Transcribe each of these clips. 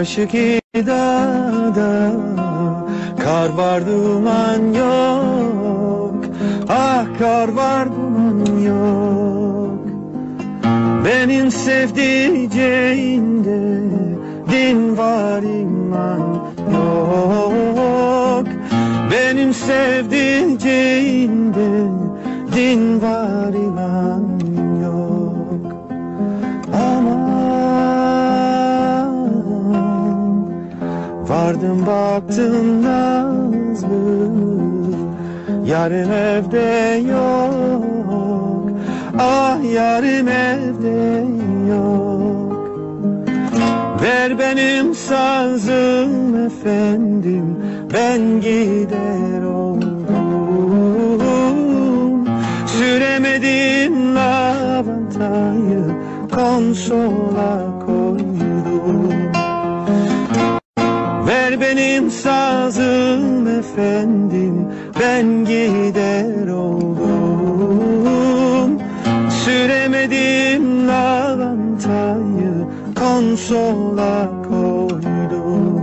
karşıki dağda Kar var duman yok. Ah kar var duman yok. Benim sevdiceğimde din var iman yok. Benim sevdiceğimde din var iman yok. Aman Vardım baktım nazlı. Yarım evde yok Ah yarım evde yok. Ver benim sazım efendim Ben gider oldum. Süremedim lavantayı Konsola koydum. Ver benim sazım efendim Ben gider oldum Konsola koydum.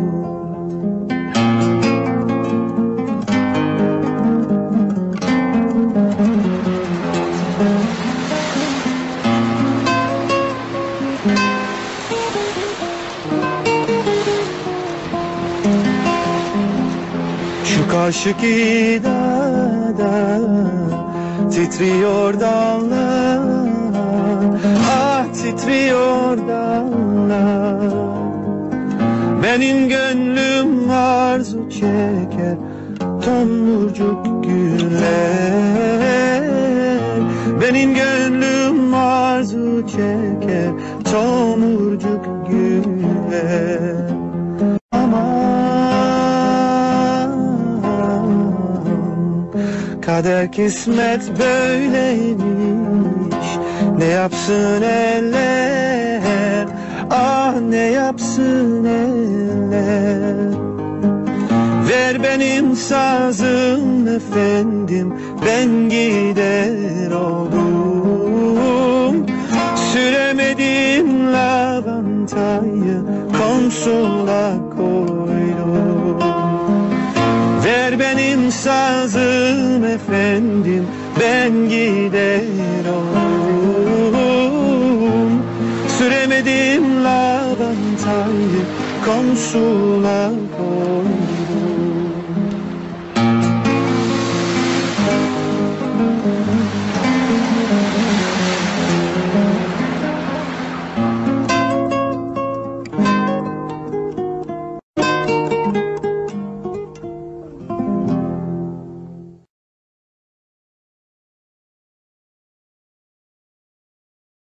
Şu karşıki dağda titriyor dallar Ah titriyor dallar Benim gönlüm arzu çeker tomurcuk güller Benim gönlüm arzu çeker tomurcuk güller Kader kismet böyleymiş. Ne yapsın eller Ah ne yapsın eller? Ver benim sazım efendim Ben gider oldum. Süremedim lavantayı Konsula koydum. Ver benim sazım efendim Ben gider oldum Süremedim lavantayı Konsula koydum